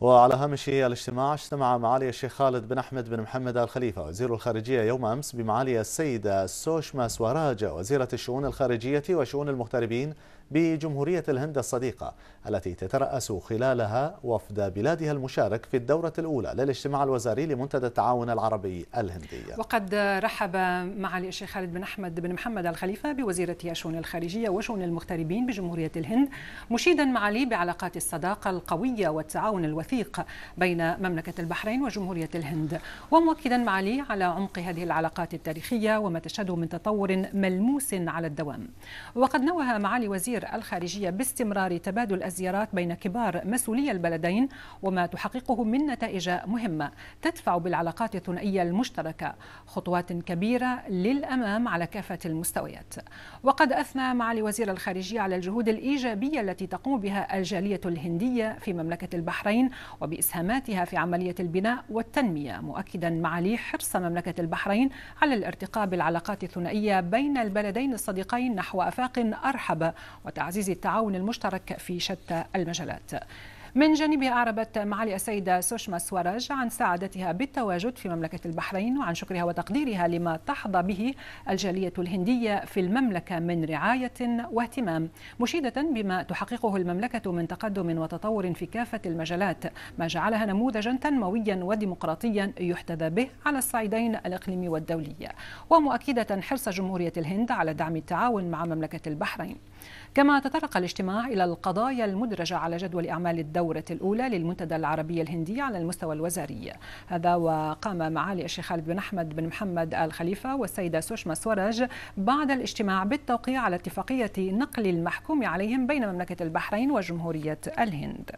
وعلى هامش الاجتماع اجتمع معالي الشيخ خالد بن أحمد بن محمد الخليفة وزير الخارجية يوم أمس بمعالي السيدة سوشما سواراج وزيرة الشؤون الخارجية وشؤون المغتربين بجمهورية الهند الصديقة التي تترأس خلالها وفد بلادها المشارك في الدورة الأولى للاجتماع الوزاري لمنتدى التعاون العربي الهندي. وقد رحب معالي الشيخ خالد بن أحمد بن محمد الخليفة بوزيرة الشؤون الخارجية وشؤون المغتربين بجمهورية الهند مشيدا معالي بعلاقات الصداقة القوية والتعاون الوثيق بين مملكة البحرين وجمهورية الهند. ومؤكدا معالي على عمق هذه العلاقات التاريخية وما تشهده من تطور ملموس على الدوام. وقد نوه معالي وزير وزير الخارجية باستمرار تبادل الزيارات بين كبار مسؤولي البلدين وما تحققه من نتائج مهمة تدفع بالعلاقات الثنائية المشتركة خطوات كبيرة للأمام على كافة المستويات. وقد أثنى معالي وزير الخارجية على الجهود الإيجابية التي تقوم بها الجالية الهندية في مملكة البحرين وبإسهاماتها في عملية البناء والتنمية مؤكدا معالي حرص مملكة البحرين على الارتقاء بالعلاقات الثنائية بين البلدين الصديقين نحو آفاق أرحب وتعزيز التعاون المشترك في شتى المجالات. من جانبها أعربت معالي السيدة سوشما سواراج عن سعادتها بالتواجد في مملكة البحرين وعن شكرها وتقديرها لما تحظى به الجالية الهندية في المملكة من رعاية واهتمام مشيدة بما تحققه المملكة من تقدم وتطور في كافة المجالات ما جعلها نموذجا تنمويا وديمقراطيا يحتذى به على الصعيدين الإقليمي والدولي ومؤكدة حرص جمهورية الهند على دعم التعاون مع مملكة البحرين. كما تطرق الاجتماع إلى القضايا المدرجة على جدول أعمال الدورة الأولى للمنتدى العربي الهندي على المستوى الوزاري. هذا وقام معالي الشيخ خالد بن أحمد بن محمد الخليفة والسيدة سوشما سوراج بعد الاجتماع بالتوقيع على اتفاقية نقل المحكوم عليهم بين مملكة البحرين وجمهورية الهند.